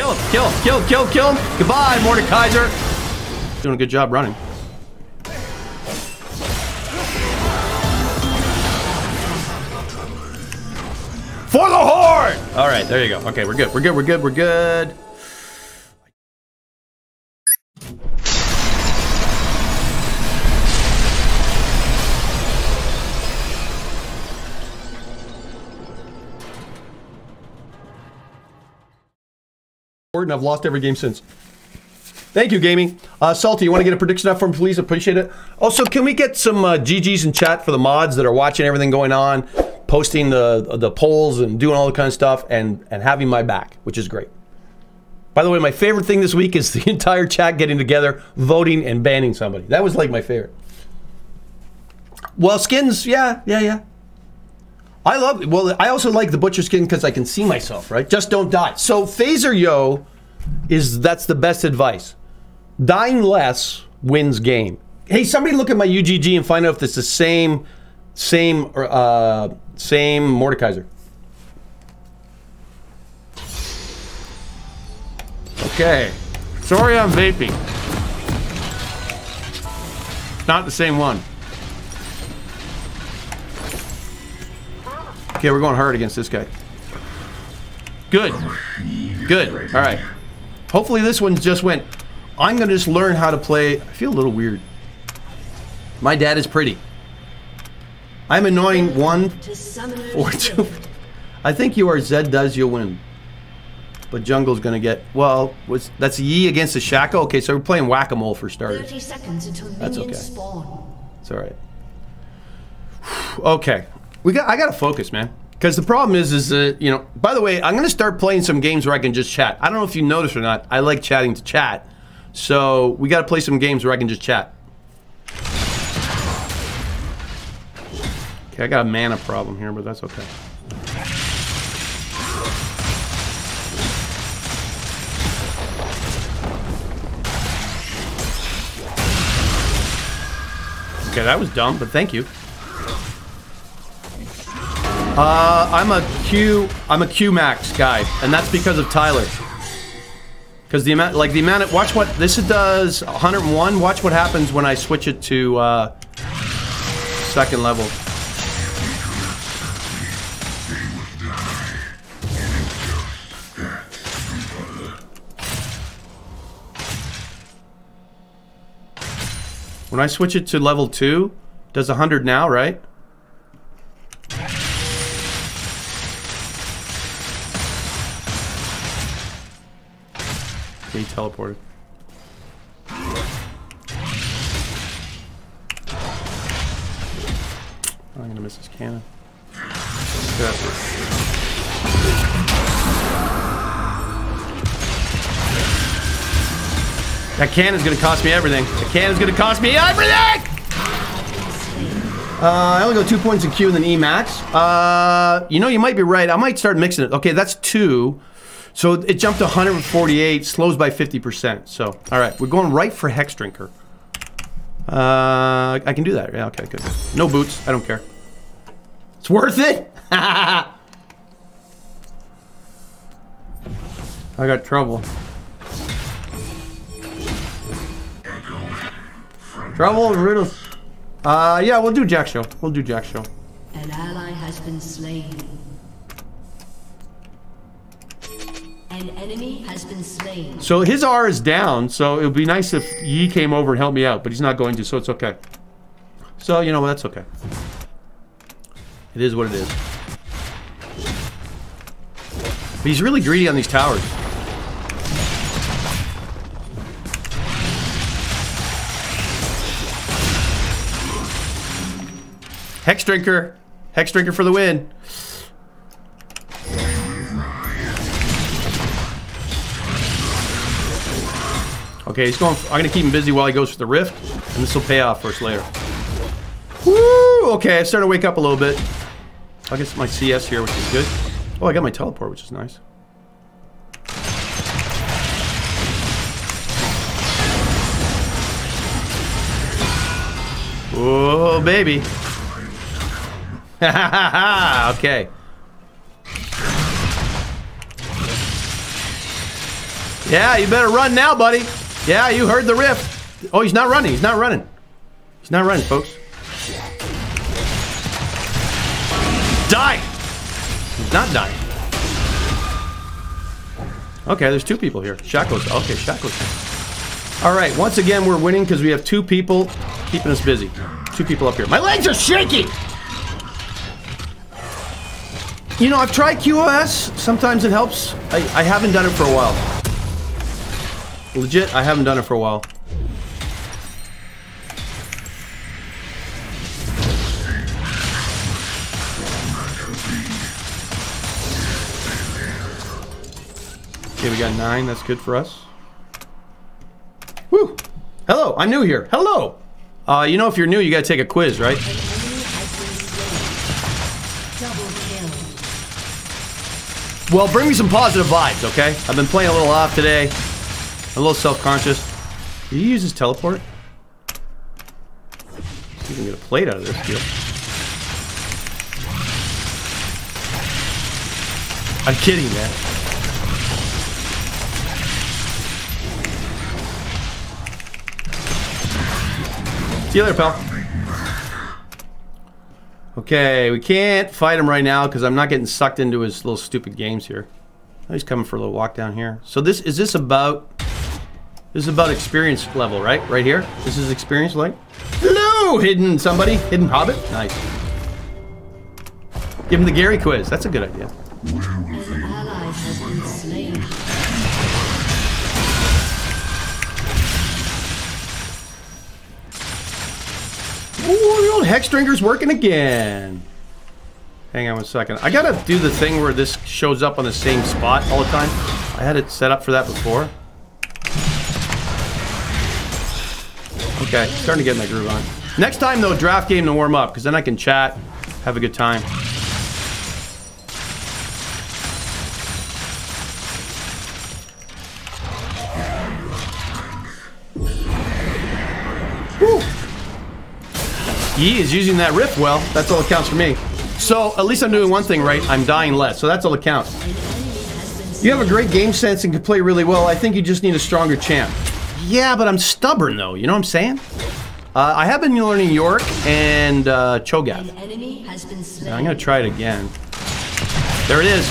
Kill him, kill him, kill him, kill him, kill him. Goodbye, Mordekaiser. Doing a good job running. For the Horde! All right, there you go. Okay, we're good, we're good, we're good, we're good. And I've lost every game since. Thank you, gaming. Uh, Salty, you want to get a prediction up for me, please? Appreciate it. Also, can we get some uh, GGs in chat for the mods that are watching everything going on, posting the the polls and doing all the kind of stuff, and and having my back, which is great. By the way, my favorite thing this week is the entire chat getting together, voting, and banning somebody. That was like my favorite. Well, skins, yeah, yeah, yeah. I love. Well, I also like the butcher skin because I can see myself. Right, just don't die. So phaser yo is that's the best advice. Dying less wins game. Hey, somebody look at my UGG and find out if it's the same, same, uh, same Mordekaiser. Okay. Sorry I'm vaping. Not the same one. Okay, we're going hard against this guy. Good. Good. All right. Hopefully this one just went, I'm going to just learn how to play. I feel a little weird. My dad is pretty. I'm annoying one, two. I think you are Zed does, you'll win. But Jungle's going to get, well, was that's Yi against the Shaco? Okay, so we're playing Whack-A-Mole for starters. 30 seconds until That's okay. spawn. It's all right. Okay, we got. I got to focus, man. Because the problem is, is that you know. By the way, I'm going to start playing some games where I can just chat. I don't know if you noticed or not. I like chatting to chat. So we got to play some games where I can just chat. Okay, I got a mana problem here, but that's okay. Okay, that was dumb, but thank you. Uh, I'm a Q, I'm a Q max guy, and that's because of Tyler. Because the amount, like the amount of, watch what, this does 101, watch what happens when I switch it to, uh, second level. When I switch it to level 2, does 100 now, right? He teleported. I'm gonna miss his cannon. That cannon's gonna cost me everything. The cannon's gonna cost me everything! Uh, I only go two points in Q and then E max. Uh, you know, you might be right. I might start mixing it. Okay, that's two. So it jumped to 148, slows by 50%. So, all right, we're going right for Hex Drinker. Uh, I can do that. Yeah, okay, good. No boots. I don't care. It's worth it. I got trouble. Trouble and riddles. Uh, yeah, we'll do Jak'Sho. We'll do Jak'Sho. An ally has been slain. An enemy has been slain. So his R is down, so it would be nice if Yi came over and helped me out, but he's not going to, so it's okay. So, you know, that's okay. It is what it is. But he's really greedy on these towers. Hex Drinker. Hex Drinker for the win. Okay, he's going. I'm gonna keep him busy while he goes for the rift, and this will pay off us later. Woo! Okay, I started to wake up a little bit. I guess my CS here, which is good. Oh, I got my teleport, which is nice. Oh, baby. okay. Yeah, you better run now, buddy. Yeah, you heard the riff. Oh, he's not running. He's not running. He's not running, folks. Die! He's not dying. Okay, there's two people here. Shaco's. Okay, Shaco's. All right, once again, we're winning because we have two people keeping us busy. Two people up here. My legs are shaking! You know, I've tried QoS. Sometimes it helps. I, I haven't done it for a while. Legit, I haven't done it for a while. Okay, we got nine. That's good for us. Woo! Hello, I'm new here. Hello! Uh, you know, if you're new, you gotta take a quiz, right? Well, bring me some positive vibes, okay? I've been playing a little off today. A little self-conscious. Did he use his teleport? We can get a plate out of this deal. I'm kidding, man. See you later, pal. Okay, we can't fight him right now because I'm not getting sucked into his little stupid games here. Oh, he's coming for a little walk down here. So this is this about this is about experience level, right? Right here. This is experience like. Hello, hidden somebody, hidden hobbit. Nice. Give him the Gary quiz. That's a good idea. Ooh, the old hex drinker's working again. Hang on one second. I gotta do the thing where this shows up on the same spot all the time. I had it set up for that before. Okay, starting to get my groove on. Next time though, draft game to warm up, because then I can chat, have a good time. Woo. Is using that riff well. That's all that counts for me. So at least I'm doing one thing right. I'm dying less. So that's all that counts. You have a great game sense and can play really well. I think you just need a stronger champ. Yeah, but I'm stubborn though. You know what I'm saying? Uh, I have been learning Yorick and uh, Cho'Gath. An enemy has been slain. I'm gonna try it again. There it is.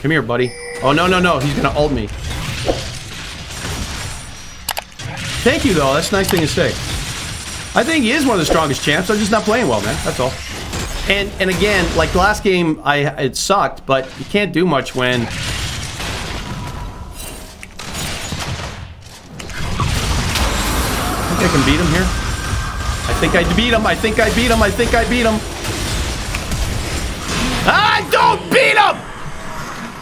Come here, buddy. Oh, no, no, no. He's gonna ult me. Thank you, though. That's a nice thing to say. I think he is one of the strongest champs. I'm just not playing well, man. That's all. And and again, like the last game, I it sucked, but you can't do much when I think I can beat him here. I think I beat him. I think I beat him. I think I beat him. I don't beat him!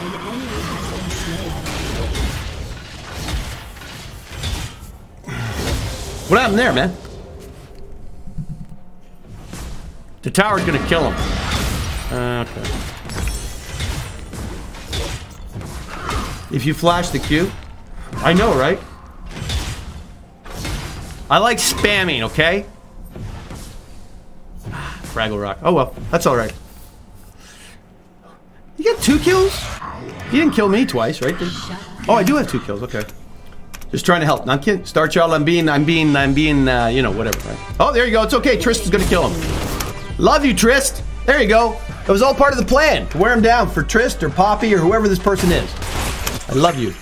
An enemy has been slain. What happened there, man? The tower's gonna kill him. Okay. If you flash the Q, I know, right? I like spamming, okay? Fraggle Rock. Oh well, that's all right. You got two kills? You didn't kill me twice, right? Oh, I do have two kills. Okay. Just trying to help. Not kidding. Star Child, I'm being, I'm being, I'm being, uh, you know, whatever. Right? Oh, there you go. It's okay. Trist is gonna kill him. Love you, Trist. There you go. It was all part of the plan to wear him down for Trist or Poppy or whoever this person is. I love you.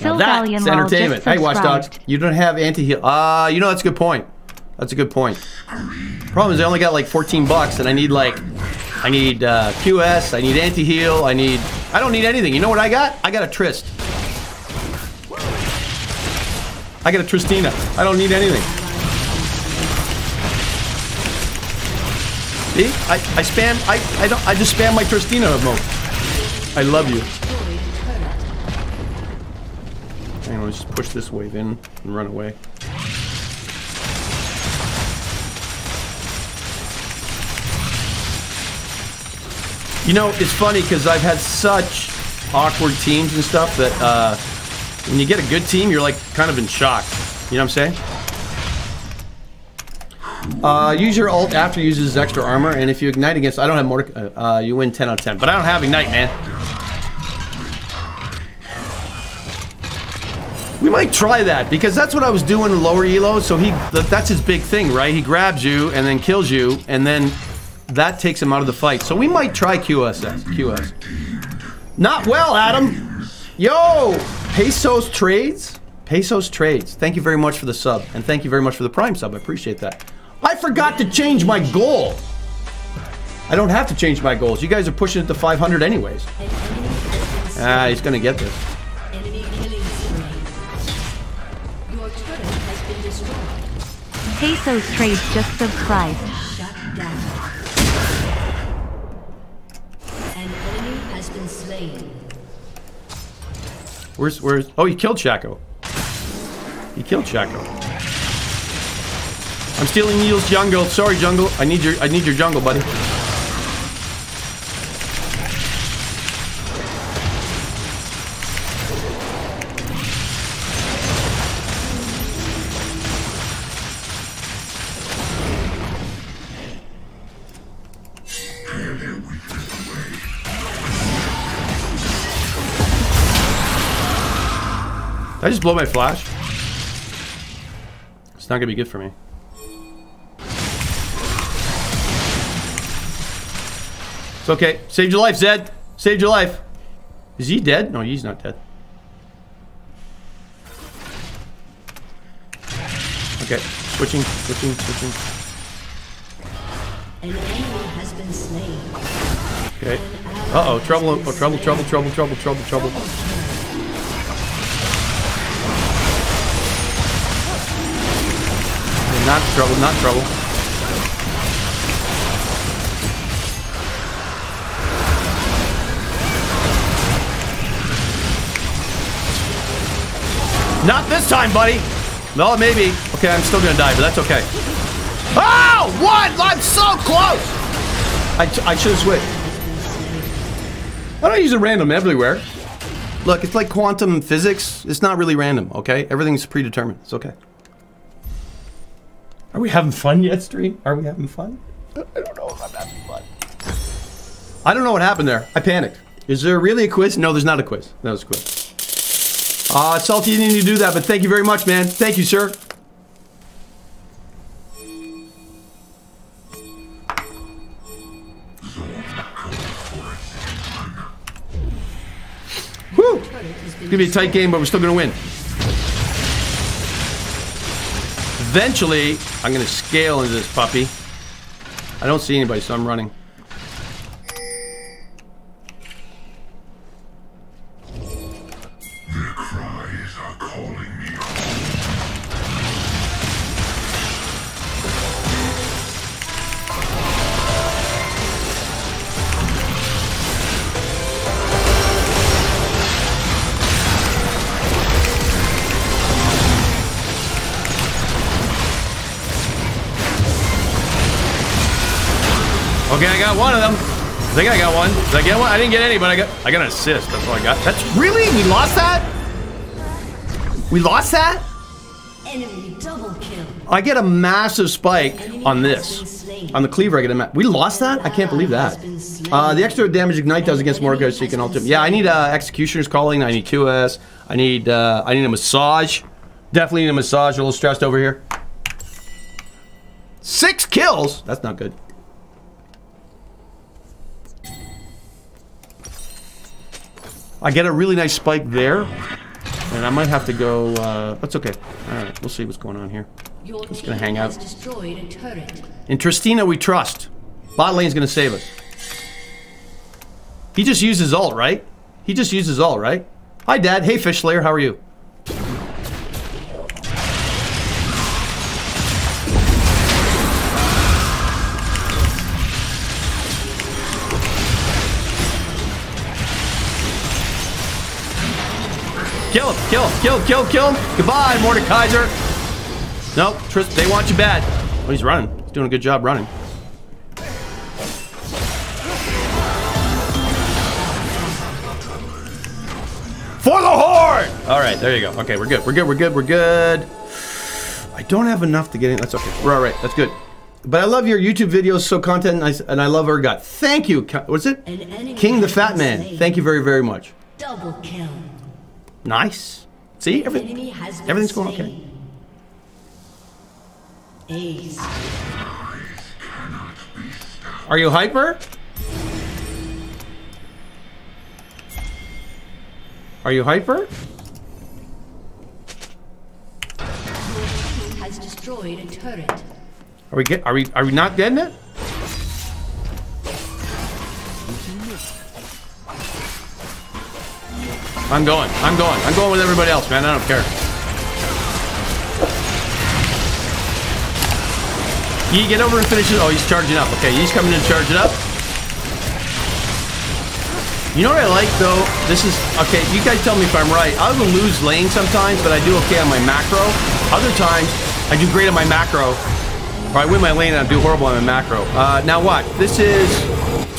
Now that's entertainment. Hey, Watchdogs, you don't have anti-heal. Ah, uh, you know that's a good point. That's a good point. Problem is, I only got like 14 bucks, and I need like, I need uh, QS, I need anti-heal, I need, I don't need anything. You know what I got? I got a Trist. I got a Tristana. I don't need anything. See? I, I spam, I, I don't, I just spam my Tristana emote. I love you. Hang on, let's just push this wave in and run away. You know, it's funny because I've had such awkward teams and stuff that uh, when you get a good team, you're like kind of in shock. You know what I'm saying? Uh, use your ult after uses extra armor, and if you ignite against, I don't have more. Uh, you win 10 out of 10, but I don't have ignite, man. We might try that because that's what I was doing in lower elo. So he, that's his big thing, right? He grabs you and then kills you, and then that takes him out of the fight. So we might try QSS. QS. Not well, Adam. Yo, Pesos trades. Pesos trades. Thank you very much for the sub, and thank you very much for the prime sub. I appreciate that. I forgot to change my goal. I don't have to change my goals. You guys are pushing it to 500 anyways. Ah, he's gonna get this. Enemy killing spree. Your turret has been destroyed. Pesos Trades just subscribed. Shut down. An enemy has been slain. Where's where's? Oh, he killed Shaco. He killed Shaco. I'm stealing Neil's jungle. Sorry, jungle. I need your I need your jungle, buddy. Did I just blow my flash? It's not gonna be good for me. It's okay. Saved your life, Zed. Saved your life. Is he dead? No, he's not dead. Okay. Switching, switching, switching. An enemy has been slain. Okay. Uh-oh. Trouble, oh, trouble, trouble, trouble, trouble, trouble, trouble. Not trouble, not trouble. Not this time, buddy. No, maybe. Okay, I'm still gonna die, but that's okay. Oh, what? I'm so close. I, I should have switched. I don't use a random everywhere. Look, it's like quantum physics. It's not really random, okay? Everything's predetermined. It's okay. Are we having fun yet, stream? Are we having fun? I don't know if I'm having fun. I don't know what happened there. I panicked. Is there really a quiz? No, there's not a quiz. That was a quiz. Uh, Salty, you didn't need to do that, but thank you very much, man. Thank you, sir. Woo! It's gonna be a tight game, but we're still gonna win. Eventually, I'm gonna scale into this puppy. I don't see anybody, so I'm running. I got one of them. I think I got one. Did I get one? I didn't get any, but I got I got an assist. That's all I got. That's really? We lost that? We lost that? Enemy double kill. I get a massive spike on this. On the cleaver, I get a ma- We lost that? I can't believe that. Uh, the extra damage Ignite does against Morgars, so you can ultimate. Yeah, I need uh, Executioner's Calling. I need 2S. I need, uh, I need a massage. Definitely need a massage. A little stressed over here. Six kills? That's not good. I get a really nice spike there. And I might have to go, uh, that's okay. Alright, we'll see what's going on here. Your Just gonna hang out. destroyed a turret. In Tristana, we trust. Bot lane's gonna save us. He just uses ult, right? He just uses ult, right? Hi, Dad. Hey, Fish Slayer. How are you? Kill him, kill him, kill him, kill him, kill him. Goodbye, Mordekaiser. Nope, Tris, they want you bad. Oh, he's running. He's doing a good job running. For the horde! All right, there you go. Okay, we're good. We're good. We're good. We're good. I don't have enough to get in. That's okay. We're all right. That's good. but I love your YouTube videos, so content, and I, and I love Urgot. Thank you. Ca- What's it? King the Fat Man. Thank you very, very much. Double kill. Nice. See, every, Enemy has been everything's going okay. Ace. Are you hyper? Are you hyper? Has destroyed a turret. Are we get? Are we? Are we not getting it? I'm going. I'm going. I'm going with everybody else, man. I don't care. Yi, get over and finish it. Oh, he's charging up. Okay, he's coming in to charge it up. You know what I like though? This is okay. You guys tell me if I'm right. I will lose lane sometimes, but I do okay on my macro. Other times, I do great on my macro. Or I win my lane and I do horrible on my macro. Uh, now what? This is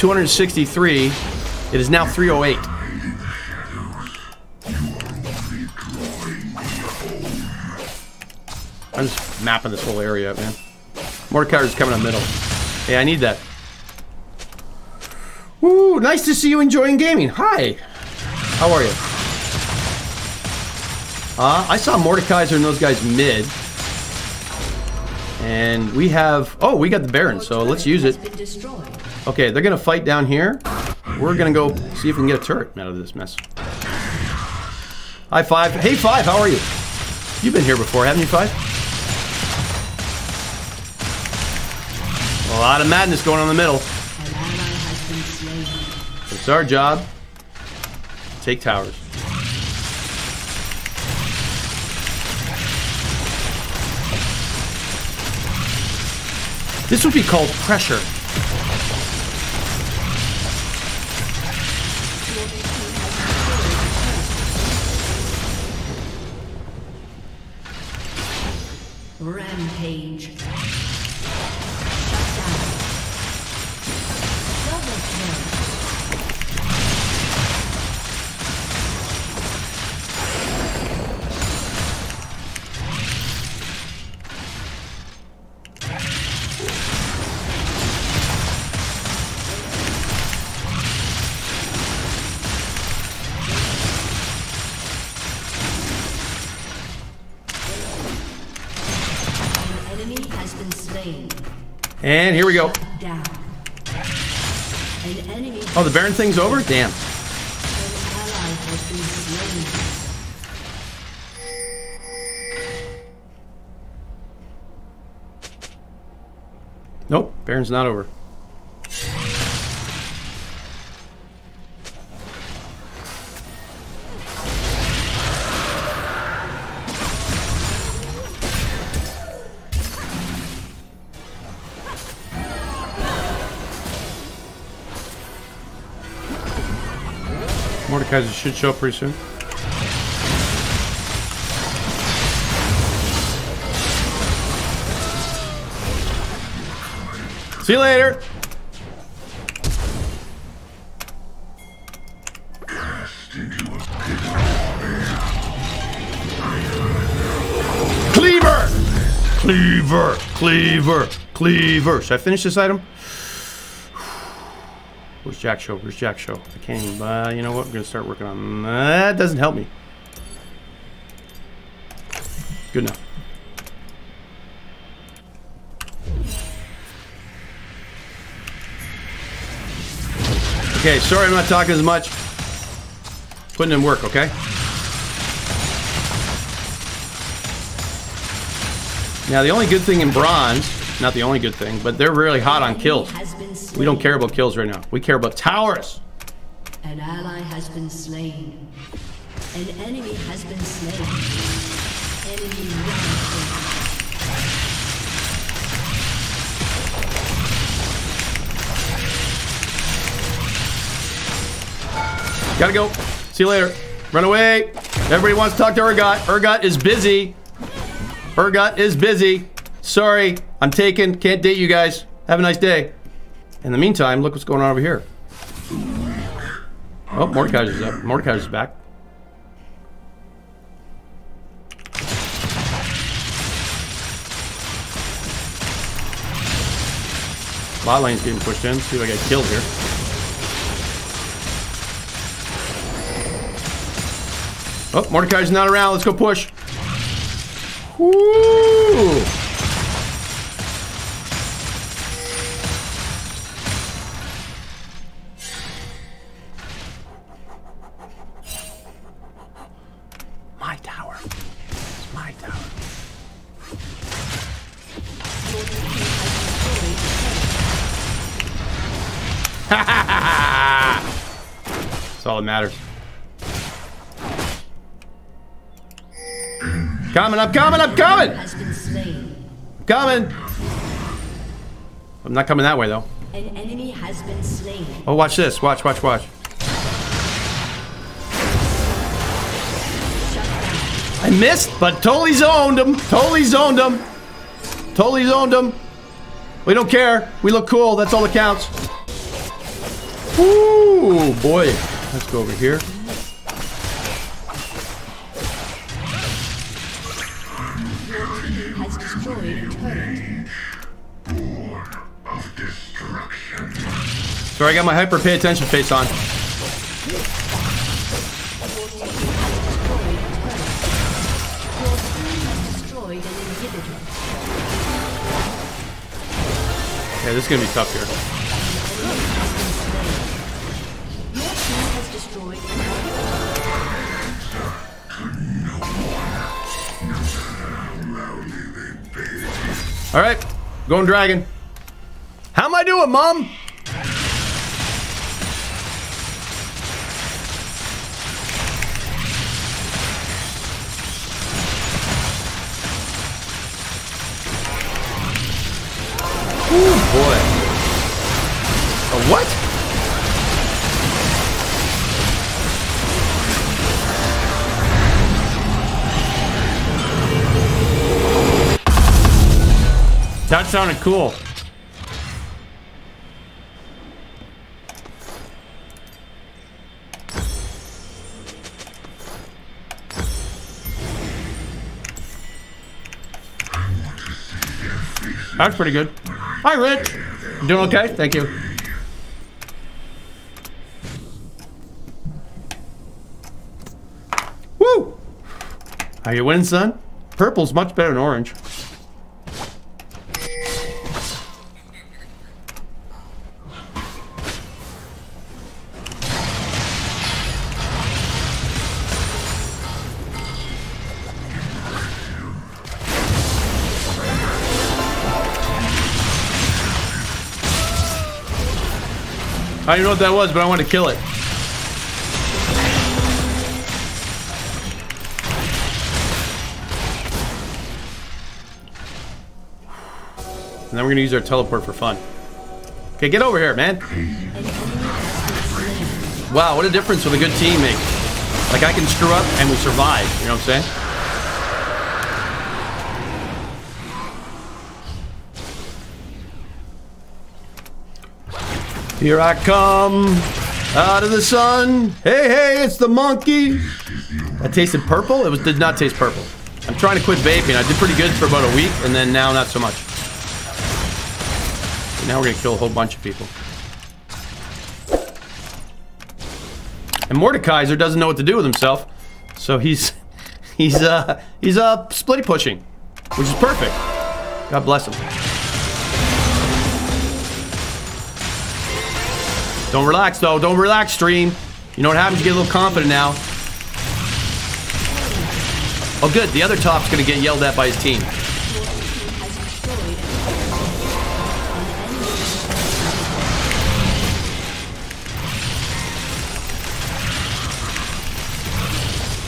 263. It is now 308. Mapping this whole area up, man. Mordecai's coming up middle. Hey, I need that. Woo, nice to see you enjoying gaming. Hi. How are you? Uh, I saw Mordekaiser and those guys mid. And we have... Oh, we got the Baron, so let's use it. Okay, they're going to fight down here. We're going to go see if we can get a turret out of this mess. Hi, Five. Hey, Five, how are you? You've been here before, haven't you, Five? Lot of madness going on in the middle. It's our job. Take towers. This would be called pressure. Rampage. Oh, the Baron thing's over? Damn. Nope, Baron's not over. Mordekaiser should show up pretty soon. See you later. Cleaver! Cleaver! Cleaver! Cleaver! Should I finish this item? Jak'Sho? Where's Jak'Sho? I can't even, uh, you know what? I'm gonna start working on that. Doesn't help me. Good enough. Okay, sorry I'm not talking as much. Putting in work, okay? Now, the only good thing in bronze, not the only good thing, but they're really hot on kills. Has been slain. We don't care about kills right now. We care about towers. An ally has been slain. An enemy has been slain. Enemy. Gotta go. See you later. Run away. Everybody wants to talk to Urgot. Urgot is busy. Urgot is busy. Sorry, I'm taken. Can't date you guys. Have a nice day. In the meantime, look what's going on over here. Oh, Mordekaiser's up. Mordekaiser's back. Bot lane's getting pushed in. See if I get killed here. Oh, Mordecai's not around. Let's go push. Woo! That matters. Coming, I'm coming, I'm coming! Has been slain. Coming! I'm not coming that way though. An enemy has been slain. Oh, watch this. Watch, watch, watch. I missed, but totally zoned him. Totally zoned him. Totally zoned him. We don't care. We look cool. That's all that counts. Ooh, boy. Let's go over here. Has destroyed a turret. of destruction. Sorry, I got my hyper pay attention face on. Destroyed an inhibitor. Yeah, this is gonna be tough here. All right, going dragon. How am I doing, mom? Ooh, boy. A what? That sounded cool. That's pretty good. Hi, Rich. Doing okay? Thank you. Woo! How you win, son? Purple's much better than orange. I don't know what that was, but I want to kill it. And then we're gonna use our teleport for fun. Okay, get over here, man. Wow, what a difference with a good team makes. Like I can screw up and we survive. You know what I'm saying? Here I come out of the sun. Hey, hey, it's the monkey. That tasted purple? It was did not taste purple. I'm trying to quit vaping. I did pretty good for about a week, and then now not so much. Now we're gonna kill a whole bunch of people. And Mordekaiser doesn't know what to do with himself, so he's he's uh he's uh splitty pushing, which is perfect. God bless him. Don't relax though. Don't relax, stream. You know what happens? You get a little confident now. Oh, good. The other top's gonna get yelled at by his team.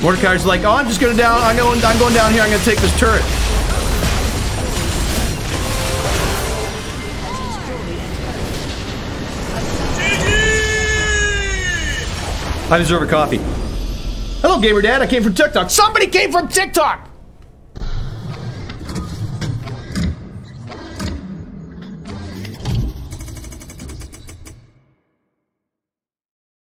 Mordecai's like, oh, I'm just gonna down. I'm going. I'm going down here. I'm gonna take this turret. I deserve a coffee. Hello, gamer dad. I came from TikTok. Somebody came from TikTok.